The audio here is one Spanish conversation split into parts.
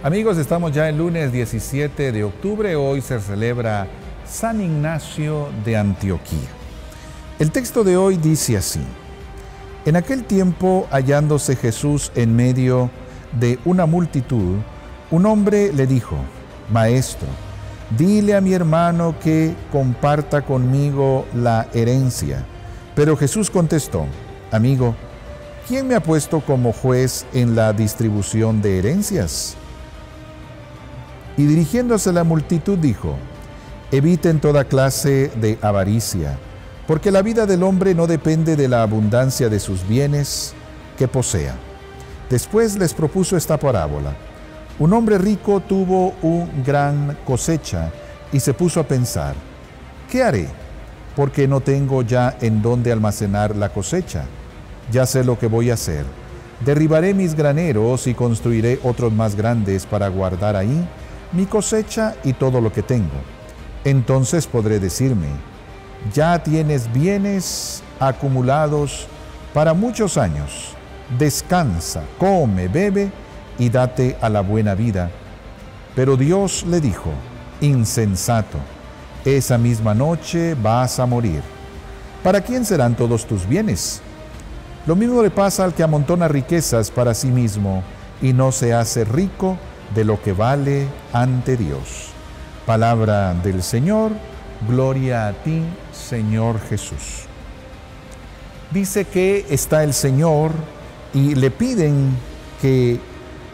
Amigos, estamos ya el lunes 17 de octubre. Hoy se celebra San Ignacio de Antioquía. El texto de hoy dice así. En aquel tiempo, hallándose Jesús en medio de una multitud, un hombre le dijo, Maestro, dile a mi hermano que comparta conmigo la herencia. Pero Jesús contestó, Amigo, ¿quién me ha puesto como juez en la distribución de herencias? Y dirigiéndose a la multitud dijo, Eviten toda clase de avaricia, porque la vida del hombre no depende de la abundancia de sus bienes que posea. Después les propuso esta parábola. Un hombre rico tuvo una gran cosecha y se puso a pensar, ¿qué haré? Porque no tengo ya en dónde almacenar la cosecha. Ya sé lo que voy a hacer. Derribaré mis graneros y construiré otros más grandes para guardar ahí mi cosecha y todo lo que tengo. Entonces podré decirme, ya tienes bienes acumulados para muchos años. Descansa, come, bebe y date a la buena vida. Pero Dios le dijo, insensato, esa misma noche vas a morir. ¿Para quién serán todos tus bienes? Lo mismo le pasa al que amontona riquezas para sí mismo y no se hace rico de lo que vale ante Dios. Palabra del Señor, gloria a ti, Señor Jesús. Dice que está el Señor y le piden que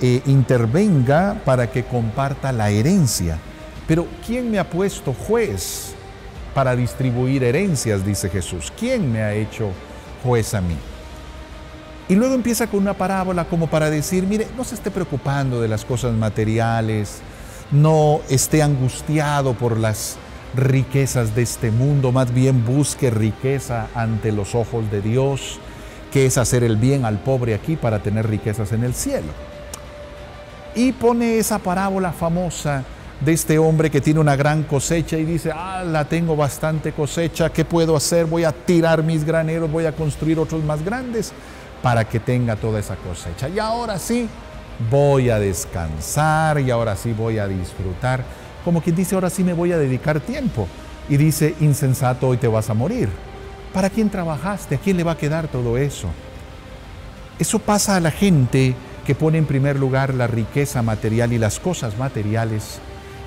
eh, intervenga para que comparta la herencia. Pero ¿quién me ha puesto juez para distribuir herencias? Dice Jesús. ¿Quién me ha hecho juez a mí? Y luego empieza con una parábola como para decir, mire, no se esté preocupando de las cosas materiales, no esté angustiado por las riquezas de este mundo, más bien busque riqueza ante los ojos de Dios, que es hacer el bien al pobre aquí para tener riquezas en el cielo. Y pone esa parábola famosa de este hombre que tiene una gran cosecha y dice, ah, la tengo bastante cosecha, ¿qué puedo hacer? Voy a tirar mis graneros, voy a construir otros más grandes para que tenga toda esa cosecha. Y ahora sí, voy a descansar y ahora sí voy a disfrutar. Como quien dice, ahora sí me voy a dedicar tiempo. Y dice, insensato, hoy te vas a morir. ¿Para quién trabajaste? ¿A quién le va a quedar todo eso? Eso pasa a la gente que pone en primer lugar la riqueza material y las cosas materiales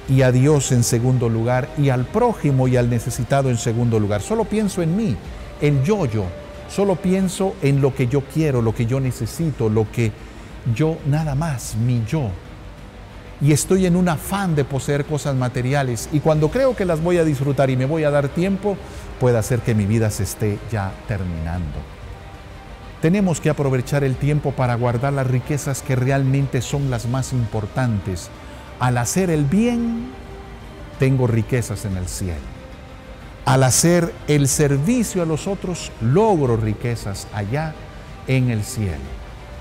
y a Dios en segundo lugar y al prójimo y al necesitado en segundo lugar. Solo pienso en mí, el yo-yo, Solo pienso en lo que yo quiero, lo que yo necesito, lo que yo nada más, mi yo. Y estoy en un afán de poseer cosas materiales. Y cuando creo que las voy a disfrutar y me voy a dar tiempo, puede hacer que mi vida se esté ya terminando. Tenemos que aprovechar el tiempo para guardar las riquezas que realmente son las más importantes. Al hacer el bien, tengo riquezas en el cielo. Al hacer el servicio a los otros, logro riquezas allá en el cielo.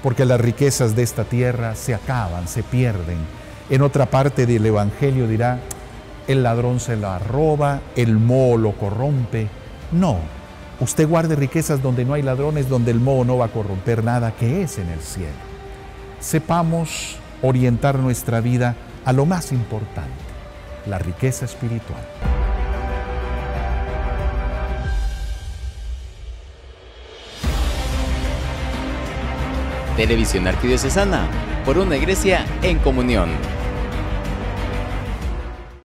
Porque las riquezas de esta tierra se acaban, se pierden. En otra parte del Evangelio dirá, el ladrón se la roba, el moho lo corrompe. No, usted guarde riquezas donde no hay ladrones, donde el moho no va a corromper nada, que es en el cielo. Sepamos orientar nuestra vida a lo más importante, la riqueza espiritual. Televisión Arquidiocesana, por una iglesia en comunión.